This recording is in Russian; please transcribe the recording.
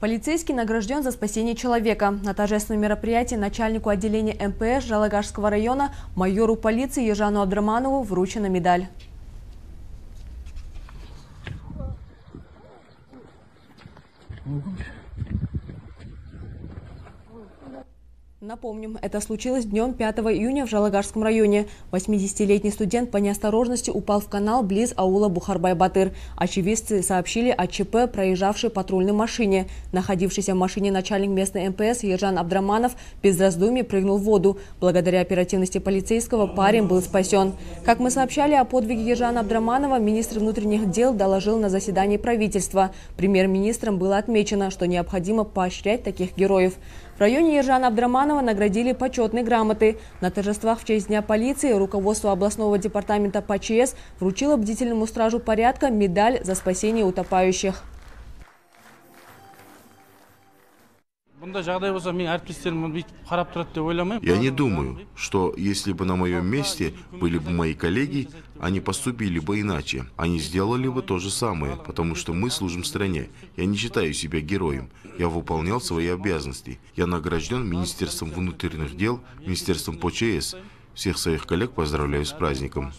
Полицейский награжден за спасение человека. На торжественном мероприятии начальнику отделения МПС Жалагашского района майору полиции Ежану Абдраманову вручена медаль. Напомним, это случилось днем 5 июня в Жалагарском районе. 80-летний студент по неосторожности упал в канал близ аула Бухарбай-Батыр. Очевидцы сообщили о ЧП, проезжавшей патрульной машине. Находившийся в машине начальник местной МПС Ержан Абдраманов без раздумий прыгнул в воду. Благодаря оперативности полицейского парень был спасен. Как мы сообщали о подвиге Ержана Абдраманова, министр внутренних дел доложил на заседании правительства. Премьер-министром было отмечено, что необходимо поощрять таких героев. В районе Ержана Абдраманова наградили почетные грамоты. На торжествах в честь Дня полиции руководство областного департамента ПЧС вручило бдительному стражу порядка медаль за спасение утопающих. Я не думаю, что если бы на моем месте были бы мои коллеги, они поступили бы иначе. Они сделали бы то же самое, потому что мы служим стране. Я не считаю себя героем. Я выполнял свои обязанности. Я награжден Министерством внутренних дел, Министерством ПЧС. Всех своих коллег поздравляю с праздником.